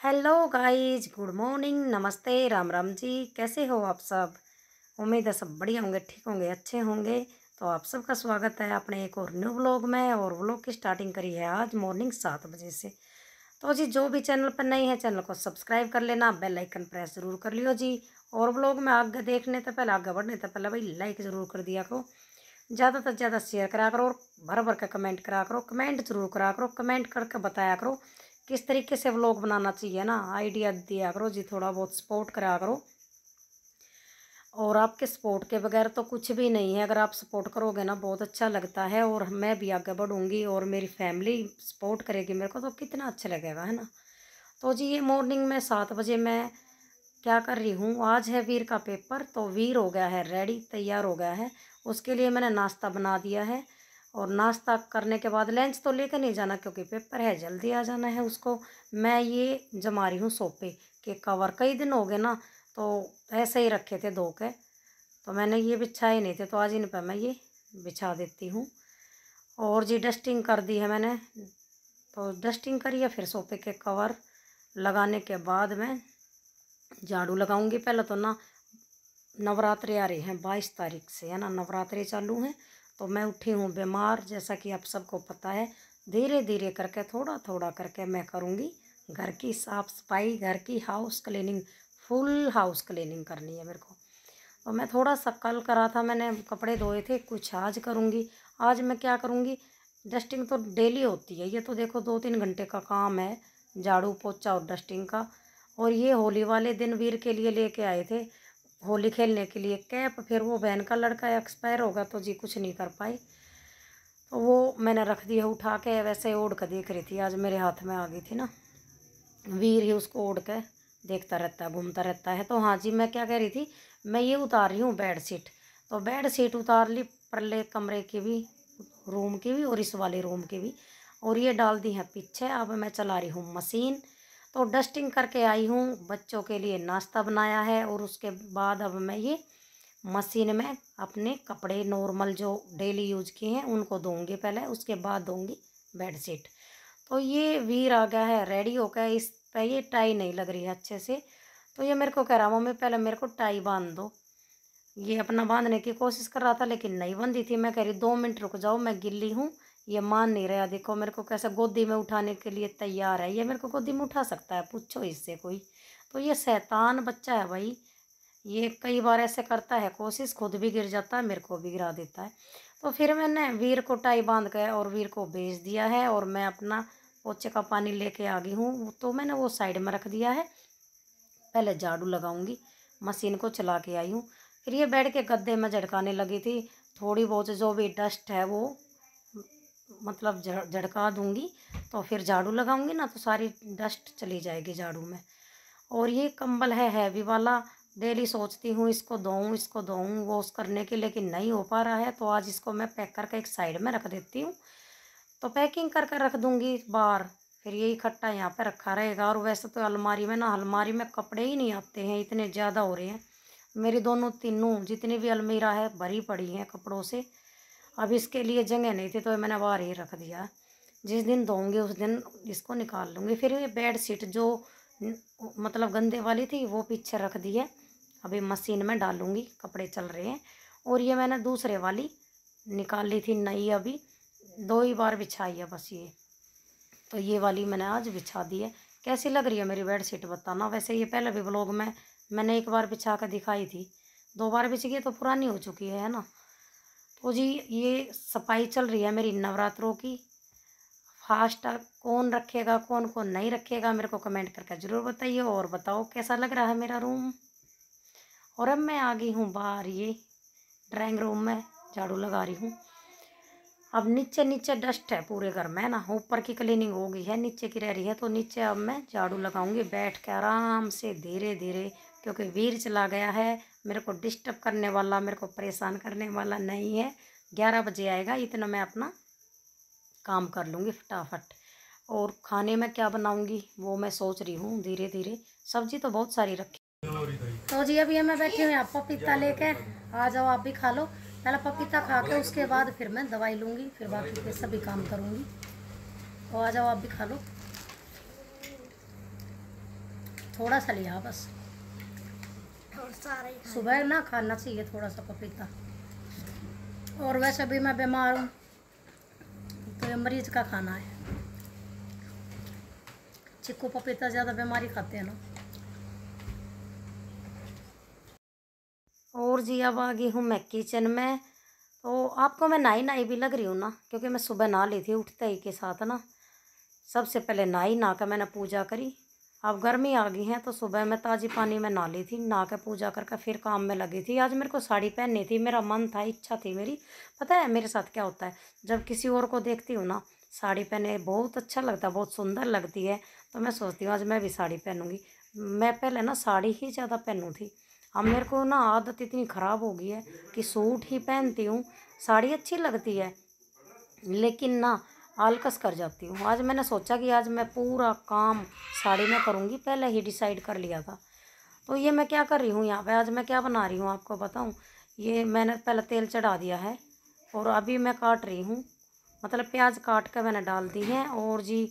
Hello guys good morning, नमस्ते, राम राम जी। कैसे हो आप सब? उम्मीद है सब बढ़िया होंगे, ठीक होंगे, अच्छे होंगे। तो आप सबका स्वागत है अपने एक और न्यू ब्लॉग में, और ब्लॉग की स्टार्टिंग करी है आज मॉर्निंग सात बजे से। तो जी, जो भी चैनल पर नहीं है चैनल को सब्सक्राइब कर लेना बेल आइकन प्रेस ज़रूर कर लियो जी। और ब्लॉग में आगे देखने से पहले, आगे बढ़ने से पहले भाई लाइक ज़रूर कर दिया करो। ज़्यादा से ज़्यादा शेयर करा करो और भर भर के कमेंट करा करो। कमेंट ज़रूर करा करो कमेंट करके बताया करो किस तरीके से व्लॉग बनाना चाहिए ना? आइडिया दिया करो जी, थोड़ा बहुत सपोर्ट करा करो। और आपके सपोर्ट के बगैर तो कुछ भी नहीं है। अगर आप सपोर्ट करोगे ना, बहुत अच्छा लगता है और मैं भी आगे बढ़ूँगी और मेरी फैमिली सपोर्ट करेगी मेरे को तो कितना अच्छा लगेगा, है ना? तो जी, ये मॉर्निंग में सात बजे मैं क्या कर रही हूँ? आज है वीर का पेपर तो वीर हो गया है रेडी तैयार हो गया है। उसके लिए मैंने नाश्ता बना दिया है। और नाश्ता करने के बाद लंच तो लेकर नहीं जाना क्योंकि पेपर है, जल्दी आ जाना है उसको। मैं ये जमा रही हूँ सोपे के कवर। कई दिन हो गए ना तो ऐसे ही रखे थे धो के। तो मैंने ये बिछाए नहीं थे तो आज इन पर मैं ये बिछा देती हूँ। और जी डस्टिंग कर दी है मैंने तो डस्टिंग करी है फिर सोफे के कवर। लगाने के बाद मैं झाड़ू लगाऊँगी। पहले तो ना नवरात्रि आ रही हैं, बाईस तारीख से, है ना? नवरात्रि चालू हैं। तो मैं उठी हूँ बीमार, जैसा कि आप सबको पता है। धीरे धीरे करके, थोड़ा थोड़ा करके मैं करूँगी। घर की साफ़ सफ़ाई, घर की house cleaning full house cleaning करनी है मेरे को। तो मैं थोड़ा सा कल करा था, मैंने कपड़े धोए थे, कुछ आज करूँगी। आज मैं क्या करूँगी? डस्टिंग तो डेली होती है, ये तो देखो दो तीन घंटे का काम है झाड़ू पोछा और डस्टिंग का। और ये होली वाले दिन वीर के लिए लेके आए थे। होली खेलने के लिए कैप, फिर वो बहन का लड़का एक्सपायर होगा तो जी कुछ नहीं कर पाई। तो वो मैंने रख दिया उठा के, वैसे ओढ़ कर देख रही थी, आज मेरे हाथ में आ गई थी ना। वीर ही उसको ओढ़ के देखता रहता है, घूमता रहता है। तो हाँ जी, मैं क्या कह रही थी, मैं ये उतार रही हूँ बेड शीट तो बेड शीट उतार ली, परले कमरे की भी, रूम की भी और इस वाले रूम की भी, और ये डाल दी है पीछे। अब मैं चला रही हूँ मशीन तो डस्टिंग करके आई हूँ, बच्चों के लिए नाश्ता बनाया है और उसके बाद अब मैं ये मशीन में अपने कपड़े नॉर्मल जो डेली यूज़ किए हैं उनको दूँगी पहले, उसके बाद दूँगी बेडशीट। तो ये वीर आ गया है, रेडी हो गया इस पर ये टाई नहीं लग रही है अच्छे से। तो ये मेरे को कह रहा मम्मी, पहले मेरे को टाई बाँध दो। ये अपना बांधने की कोशिश कर रहा था, लेकिन नहीं बंधी थी। मैं कह रही, दो मिनट रुक जाओ, मैं गिल्ली हूँ ये मान नहीं रहा, देखो मेरे को कैसे गोदी में उठाने के लिए तैयार है। ये मेरे को गोदी में उठा सकता है, पूछो इससे कोई। तो ये शैतान बच्चा है भाई। ये कई बार ऐसे करता है, कोशिश खुद भी गिर जाता है, मेरे को भी गिरा देता है। तो फिर मैंने वीर को टाई बाँध के और वीर को भेज दिया है और मैं अपना पोचे का पानी लेके आ गई हूँ। तो मैंने वो साइड में रख दिया है। पहले झाड़ू लगाऊँगी, मशीन को चला के आई हूँ। फिर ये बैठ के गद्दे में झटकाने लगी थी। थोड़ी बहुत जो भी डस्ट है वो मतलब झड़का दूँगी तो फिर झाड़ू लगाऊँगी ना तो सारी डस्ट चली जाएगी झाड़ू में। और ये कंबल है हैवी वाला डेली सोचती हूँ इसको दूँ इसको दूँ वॉश करने के लेकिन नहीं हो पा रहा है तो आज इसको मैं पैक करके एक साइड में रख देती हूँ। तो पैकिंग करके रख दूँगी बाहर, फिर ये इकट्ठा यहाँ पर रखा रहेगा। और वैसे तो अलमारी में ना, अलमारी में कपड़े ही नहीं आते हैं, इतने ज़्यादा हो रहे हैं। मेरी दोनों तीनों जितनी भी अलमीरा है, भरी पड़ी हैं कपड़ों से। अब इसके लिए जगह नहीं थी तो मैंने बाहर ही रख दिया। जिस दिन धोऊँगी, उस दिन इसको निकाल लूँगी। फिर ये बेड शीट जो मतलब गंदे वाली थी, वो पीछे रख दी है। अभी मशीन में डालूँगी, कपड़े चल रहे हैं। और ये मैंने दूसरे वाली निकाल ली थी, नई अभी। दो ही बार बिछाई है बस ये। तो ये वाली मैंने आज बिछा दी है। कैसी लग रही है मेरी बेड शीट बताना? वैसे ये पहले भी ब्लॉग में मैंने एक बार बिछा कर दिखाई थी। दो बार बिछ गई तो पुरानी हो चुकी है ना? तो जी, ये सफ़ाई चल रही है मेरी नवरात्रों की। फास्ट कौन रखेगा कौन कौन नहीं रखेगा, मेरे को कमेंट करके ज़रूर बताइए और बताओ कैसा लग रहा है मेरा रूम और अब मैं आ गई हूँ बाहर, ये ड्राइंग रूम में झाड़ू लगा रही हूँ। अब नीचे नीचे डस्ट है पूरे घर में ना, ऊपर की क्लीनिंग हो गई है, नीचे की रह रही है तो नीचे अब मैं झाड़ू लगाऊँगी बैठ के आराम से धीरे धीरे क्योंकि वीर चला गया है, मेरे को डिस्टर्ब करने वाला, मेरे को परेशान करने वाला नहीं है। ग्यारह बजे आएगा, इतना मैं अपना काम कर लूँगी फटाफट। और खाने में क्या बनाऊँगी, वो मैं सोच रही हूँ धीरे धीरे सब्ज़ी तो बहुत सारी रखी। तो जी, अभी मैं बैठी हूँ, आप पपीता लेके आ जाओ, आप भी खा लो। पहले पपीता खा के उसके बाद फिर मैं दवाई लूँगी, फिर बाकी के सभी काम करूँगी। तो आ जाओ, आप भी खा लो। थोड़ा सा लिया बस। सुबह ना खाना चाहिए थोड़ा सा पपीता। और वैसे भी मैं बीमार हूँ तो ये मरीज़ का खाना है। चिक्कू पपीता ज़्यादा बीमारी खाते हैं ना। और जी अब आ गई हूँ मैं किचन में। तो आपको मैं नाई नाई भी लग रही हूँ ना क्योंकि मैं सुबह नहा ली थी उठते ही के साथ ना। सबसे पहले नहाई नहा कर मैंने पूजा करी। अब गर्मी आ गई है तो सुबह मैं ताज़ी पानी में नहा ली थी, नहा के पूजा करके फिर काम में लगी थी। आज मेरे को साड़ी पहननी थी, मेरा मन था, इच्छा थी मेरी। पता है, मेरे साथ क्या होता है, जब किसी और को देखती हूँ ना, साड़ी पहने बहुत अच्छा लगता है, बहुत सुंदर लगती है तो मैं सोचती हूँ, आज मैं भी साड़ी पहनूँगी। मैं पहले ना साड़ी ही ज़्यादा पहनूँ थी। अब मेरे को ना आदत इतनी ख़राब हो गई है कि सूट ही पहनती हूँ, साड़ी अच्छी लगती है, लेकिन ना आलकस कर जाती हूँ। आज मैंने सोचा कि आज मैं पूरा काम साड़ी में करूँगी, पहले ही डिसाइड कर लिया था। तो ये मैं क्या कर रही हूँ यहाँ पे? आज मैं क्या बना रही हूँ आपको बताऊँ? ये मैंने पहले तेल चढ़ा दिया है और अभी मैं काट रही हूँ। मतलब प्याज काट कर मैंने डाल दी है और जी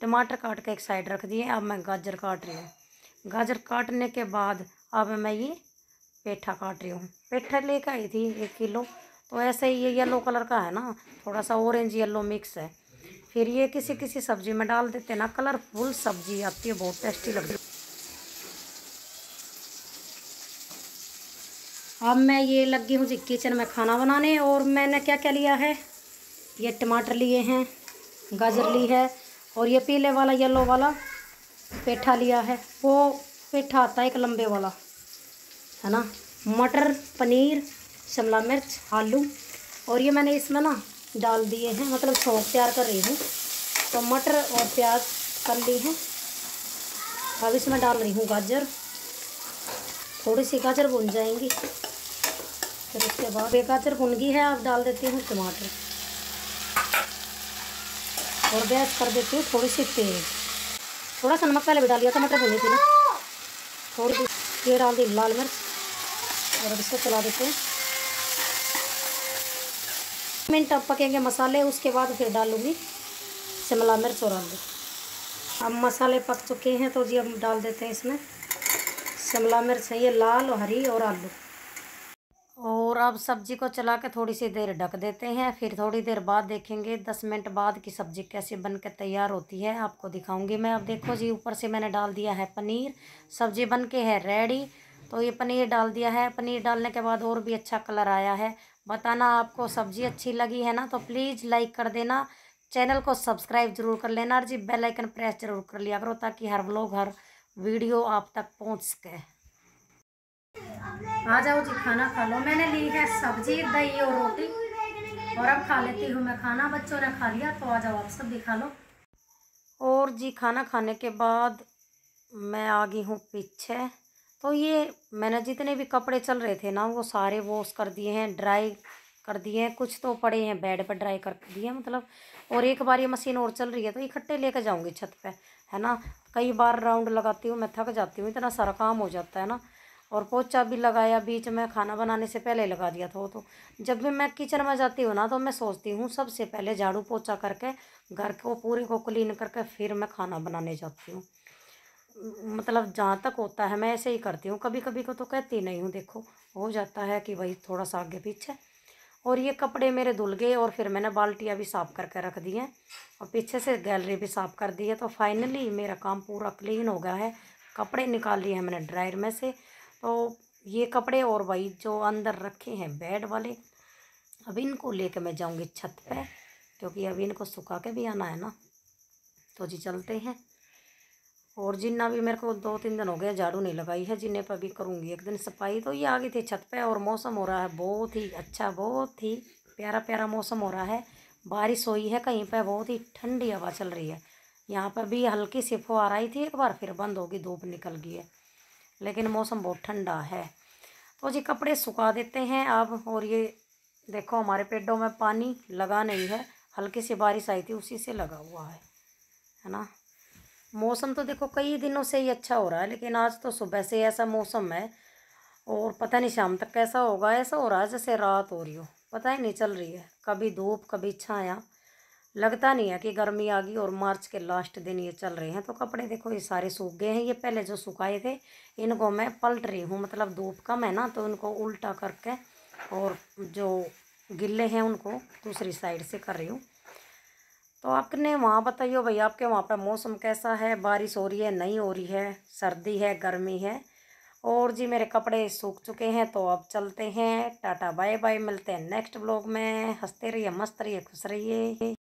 टमाटर काट कर एक साइड रख दिए अब मैं गाजर काट रही हूँ। गाजर काटने के बाद अब मैं ये पेठा काट रही हूँ। पेठा लेकर आई थी एक किलो। तो ऐसे ही ये येलो कलर का है ना? थोड़ा सा ऑरेंज येलो मिक्स है। फिर ये किसी किसी सब्ज़ी में डाल देते हैं ना कलरफुल सब्ज़ी आती है, बहुत टेस्टी लगती है। अब मैं ये लगी हूँ जी किचन में खाना बनाने, और मैंने क्या क्या लिया है? ये टमाटर लिए हैं, गाजर ली है, और ये पीले वाला येलो वाला पेठा लिया है। वो पेठा आता है एक लंबे वाला, है ना? मटर, पनीर, शिमला मिर्च, आलू, और ये मैंने इसमें ना डाल दिए हैं। मतलब सौंप तैयार कर रही हूँ। तो मटर और प्याज कर ली हैं। अब इसमें डाल रही हूँ गाजर। थोड़ी सी गाजर भुन जाएँगी। फिर उसके बाद ये गाजर भुन गई है। अब डाल देती हूँ टमाटर। और गैस कर देती हूँ थोड़ी सी तेज थोड़ा सा नमक पहले भी डाल दिया, टमाटर भुनी थी ना। थोड़ी सी ये डाल दी लाल मिर्च। और इसको चला देते हैं। मिनट अब पकेंगे मसाले, उसके बाद फिर डालूँगी शिमला मिर्च और आलू। अब मसाले पक चुके हैं तो जी हम डाल देते हैं इसमें। शिमला मिर्च है ये लाल, हरी और आलू। और अब सब्ज़ी को चला के थोड़ी सी देर ढक देते हैं। फिर थोड़ी देर बाद देखेंगे दस मिनट बाद की सब्ज़ी कैसे बन के तैयार होती है। आपको दिखाऊँगी मैं। अब देखो जी, ऊपर से मैंने डाल दिया है पनीर। सब्ज़ी बन के है रेडी। तो ये पनीर डाल दिया है। पनीर डालने के बाद और भी अच्छा कलर आया है। बताना आपको सब्ज़ी अच्छी लगी है ना तो प्लीज़ लाइक कर देना। चैनल को सब्सक्राइब ज़रूर कर लेना और जी बेल आइकन प्रेस ज़रूर कर लिया करो ताकि हर व्लॉग, हर वीडियो आप तक पहुँच सके। आ जाओ जी, खाना खा लो। मैंने ली है सब्ज़ी, दही और रोटी। और अब खा लेती हूँ मैं खाना। बच्चों ने खा लिया तो आ जाओ आप सब भी खा लो। और जी, खाना खाने के बाद मैं आ गई हूँ पीछे। तो ये मैंने जितने भी कपड़े चल रहे थे ना, वो सारे वॉश कर दिए हैं ड्राई कर दिए हैं। कुछ तो पड़े हैं बेड पर ड्राई कर दिए मतलब। और एक बार ये मशीन और चल रही है तो इकट्ठे लेकर जाऊँगी छत पे, है ना? कई बार राउंड लगाती हूँ, मैं थक जाती हूँ, इतना सारा काम हो जाता है ना। और पोचा भी लगाया, बीच में खाना बनाने से पहले लगा दिया था वो तो। जब भी मैं किचन में जाती हूँ ना तो मैं सोचती हूँ, सबसे पहले झाड़ू पोछा करके, घर को पूरे को क्लीन करके फिर मैं खाना बनाने जाती हूँ। मतलब जहाँ तक होता है, मैं ऐसे ही करती हूँ। कभी कभी को तो कहती नहीं हूँ, देखो, हो जाता है कि भाई थोड़ा सा आगे पीछे। और ये कपड़े मेरे धुल गए और फिर मैंने बाल्टियाँ भी साफ़ करके रख दी हैं और पीछे से गैलरी भी साफ़ कर दी है। तो फाइनली मेरा काम पूरा क्लीन हो गया है। कपड़े निकाल लिए हैं मैंने ड्रायर में से। तो ये कपड़े और भाई जो अंदर रखे हैं बेड वाले, अब इनको लेकर मैं जाऊँगी छत पे, क्योंकि अभी इनको सुखा के भी आना है ना। तो जी, चलते हैं। और जिन्ना भी मेरे को दो तीन दिन हो गए, झाड़ू नहीं लगाई है, जिन्हें पर भी करूँगी। एक दिन सफ़ाई तो ये आ गई थी, छत पे, और मौसम हो रहा है बहुत ही अच्छा बहुत ही प्यारा प्यारा मौसम हो रहा है। बारिश हुई है कहीं पर बहुत ही ठंडी हवा चल रही है। यहाँ पर भी हल्की सी फुहार आई थी एक बार, फिर बंद होगी, धूप निकल गई है। लेकिन मौसम बहुत ठंडा है। तो जी, कपड़े सुखा देते हैं अब, और ये देखो, हमारे पेड़ों में पानी लगा नहीं है। हल्की सी बारिश आई थी, उसी से लगा हुआ है है ना? मौसम तो देखो कई दिनों से ही अच्छा हो रहा है, लेकिन आज तो सुबह से ऐसा मौसम है और पता नहीं शाम तक कैसा होगा, ऐसा हो रहा है जैसे रात हो रही हो, पता ही नहीं चल रही है, कभी धूप, कभी छाया। लगता नहीं है कि गर्मी आ गई और मार्च के लास्ट दिन ये चल रहे हैं तो कपड़े देखो ये सारे सूख गए हैं, ये पहले जो सुखाए थे, इनको मैं पलट रही हूँ मतलब धूप कम है ना तो इनको उल्टा करके और जो गिल्ले हैं उनको दूसरी साइड से कर रही हूँ। तो आपने वहाँ बताइए भाई आपके वहाँ पर मौसम कैसा है? बारिश हो रही है, नहीं हो रही है? सर्दी है, गर्मी है? और जी मेरे कपड़े सूख चुके हैं तो अब चलते हैं। टाटा बाय बाय मिलते हैं नेक्स्ट ब्लॉग में। हँसते रहिए, मस्त रहिए, खुश रहिए।